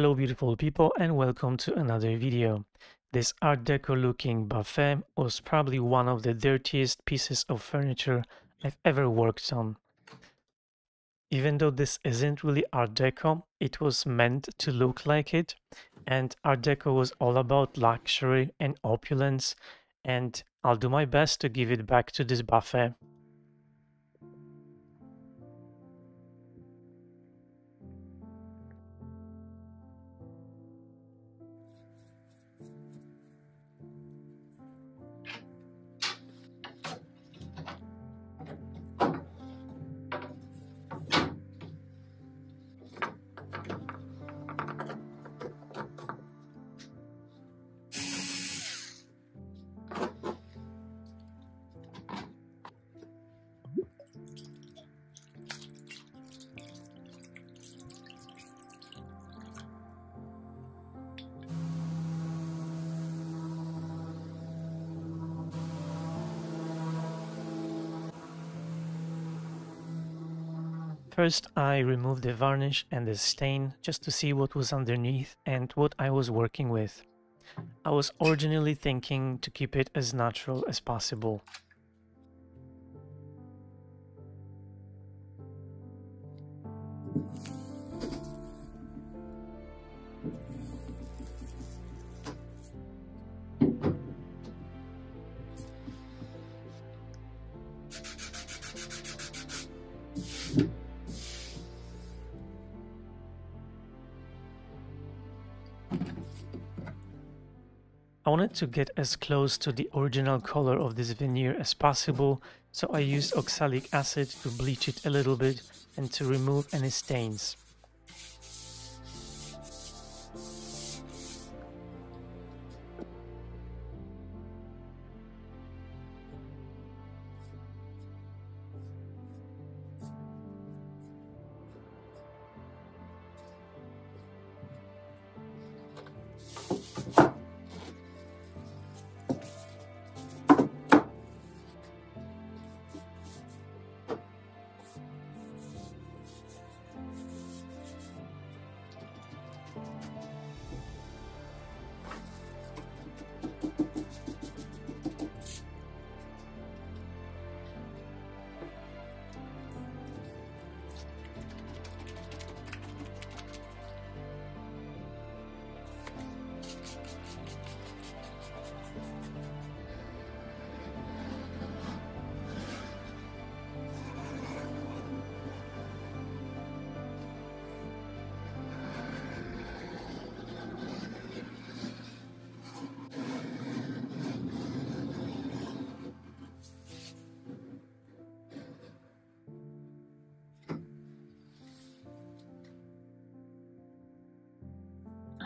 Hello beautiful people and welcome to another video. This art deco looking buffet was probably one of the dirtiest pieces of furniture I've ever worked on. Even though this isn't really art deco, it was meant to look like it and art deco was all about luxury and opulence and I'll do my best to give it back to this buffet. First I removed the varnish and the stain just to see what was underneath and what I was working with. I was originally thinking to keep it as natural as possible. I wanted to get as close to the original color of this veneer as possible, so I used oxalic acid to bleach it a little bit and to remove any stains.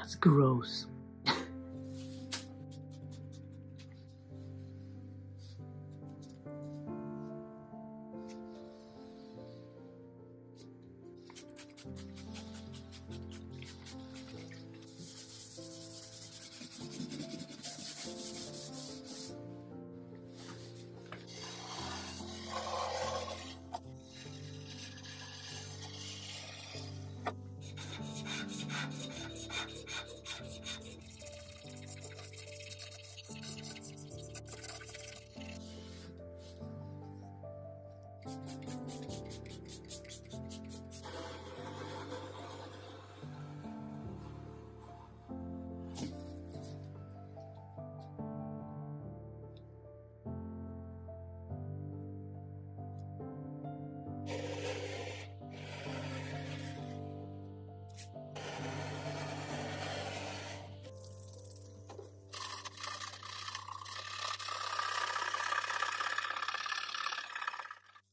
That's gross.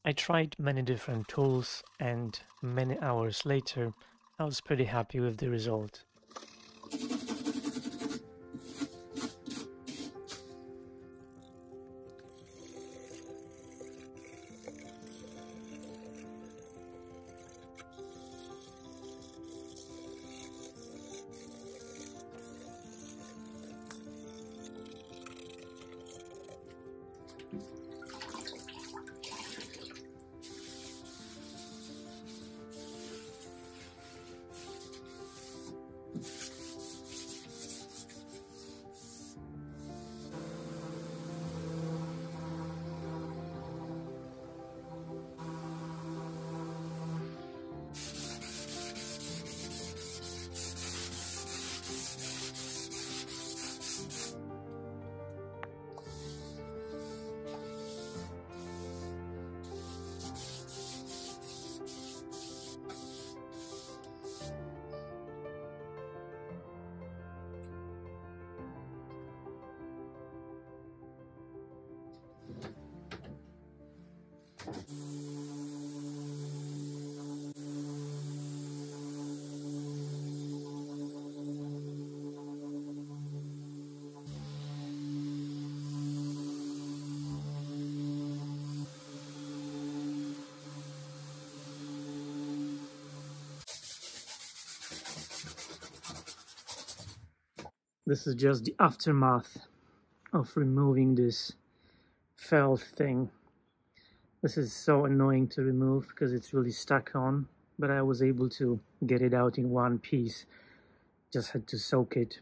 I tried many different tools and many hours later I was pretty happy with the result. This is just the aftermath of removing this felt thing. This is so annoying to remove because it's really stuck on, but I was able to get it out in one piece. Just had to soak it.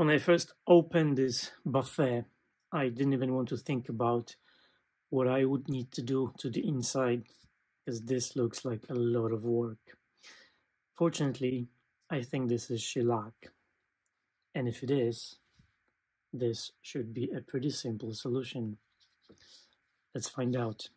When I first opened this buffet, I didn't even want to think about what I would need to do to the inside because this looks like a lot of work. Fortunately, I think this is shellac. And if it is, this should be a pretty simple solution. Let's find out.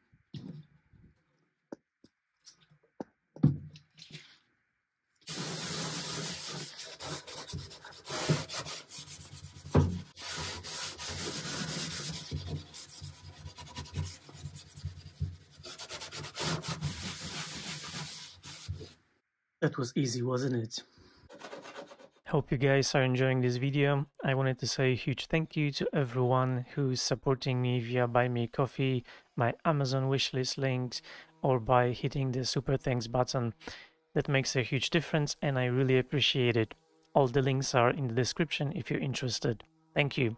That was easy, wasn't it? Hope you guys are enjoying this video. I wanted to say a huge thank you to everyone who's supporting me via Buy Me Coffee, my Amazon wishlist links, or by hitting the super thanks button. That makes a huge difference and I really appreciate it. All the links are in the description if you're interested. Thank you.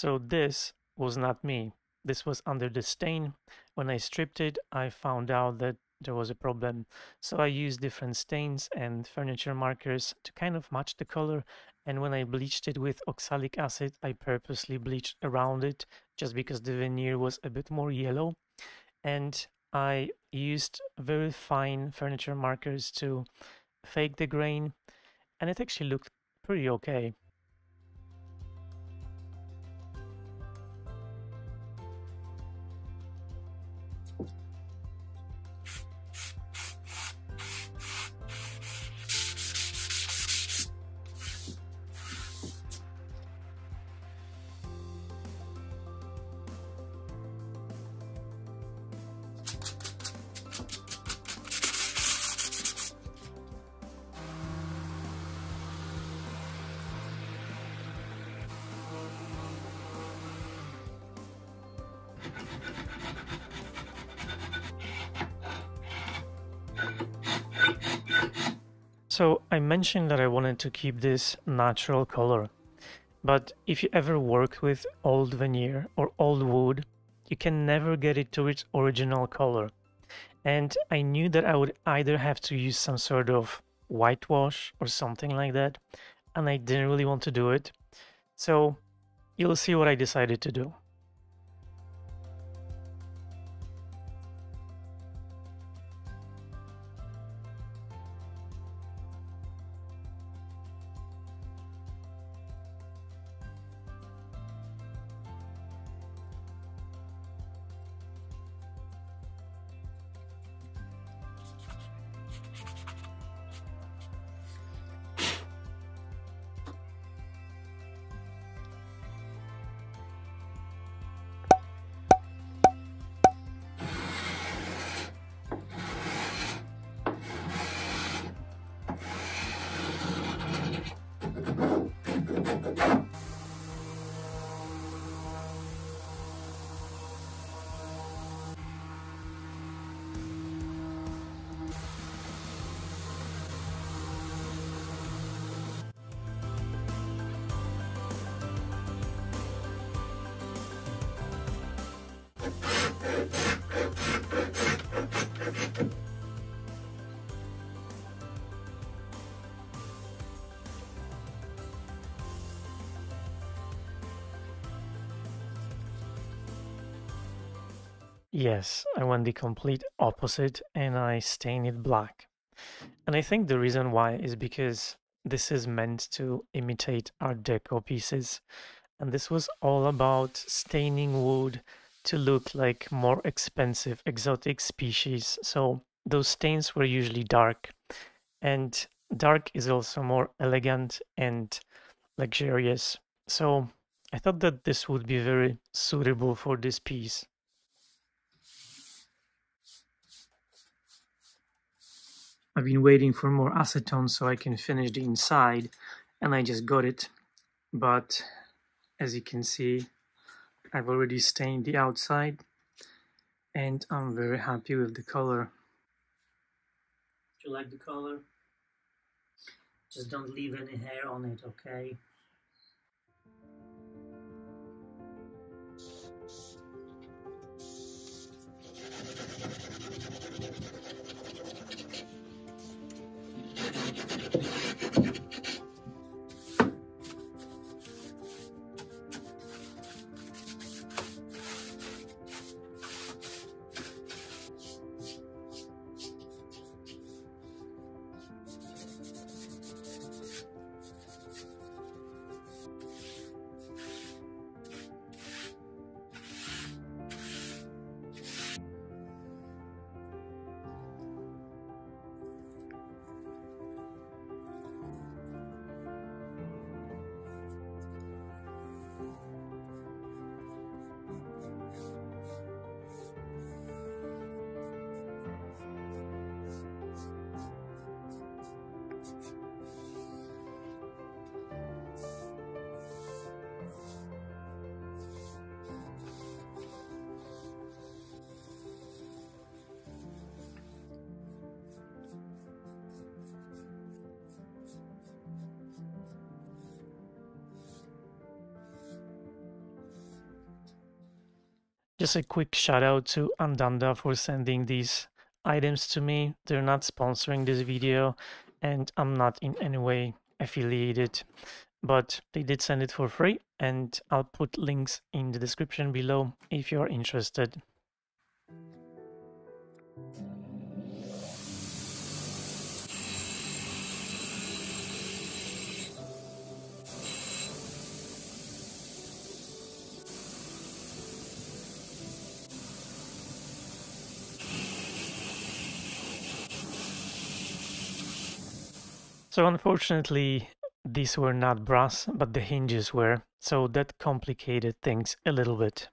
So this was not me. This was under the stain. When I stripped it, I found out that there was a problem. So I used different stains and furniture markers to kind of match the color. And when I bleached it with oxalic acid, I purposely bleached around it just because the veneer was a bit more yellow. And I used very fine furniture markers to fake the grain. And it actually looked pretty okay. So I mentioned that I wanted to keep this natural color, but if you ever work with old veneer or old wood, you can never get it to its original color. And I knew that I would either have to use some sort of whitewash or something like that, and I didn't really want to do it. So you'll see what I decided to do. Yes, I went the complete opposite and I stain it black. And I think the reason why is because this is meant to imitate Art Deco pieces. And this was all about staining wood to look like more expensive exotic species. So those stains were usually dark. And dark is also more elegant and luxurious. So I thought that this would be very suitable for this piece. I've been waiting for more acetone so I can finish the inside and I just got it. But as you can see, I've already stained the outside and I'm very happy with the color. Do you like the color, just don't leave any hair on it, okay? Just a quick shout out to Andanda for sending these items to me. They're not sponsoring this video and I'm not in any way affiliated, but they did send it for free and I'll put links in the description below if you're interested. So unfortunately, these were not brass, but the hinges were, so that complicated things a little bit.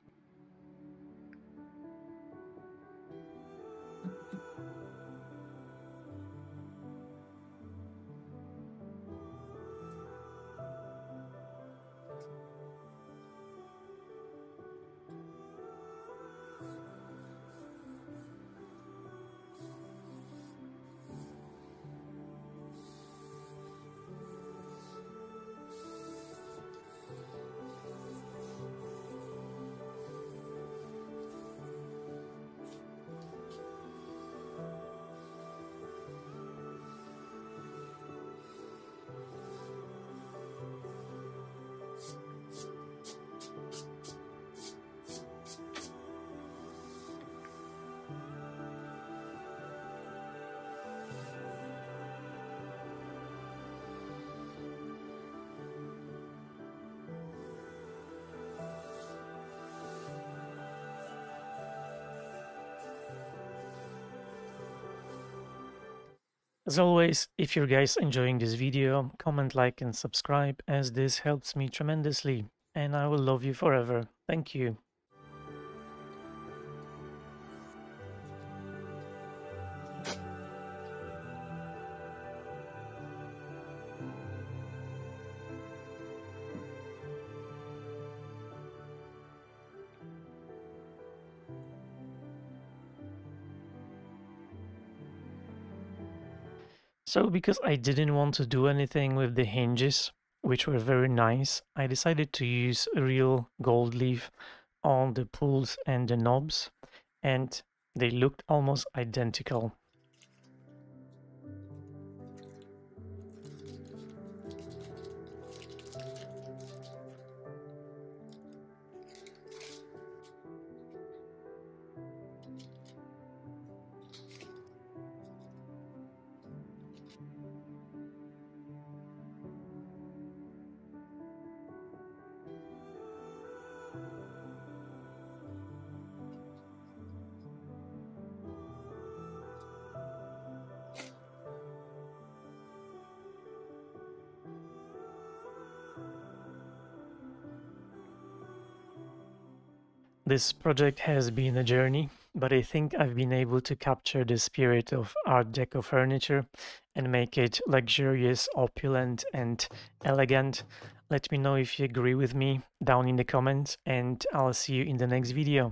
As always, if you guys enjoying this video, comment, like and subscribe as this helps me tremendously and I will love you forever. Thank you. So because I didn't want to do anything with the hinges, which were very nice, I decided to use real gold leaf on the pulls and the knobs, and they looked almost identical. This project has been a journey, but I think I've been able to capture the spirit of Art Deco furniture and make it luxurious, opulent, and elegant. Let me know if you agree with me down in the comments, and I'll see you in the next video.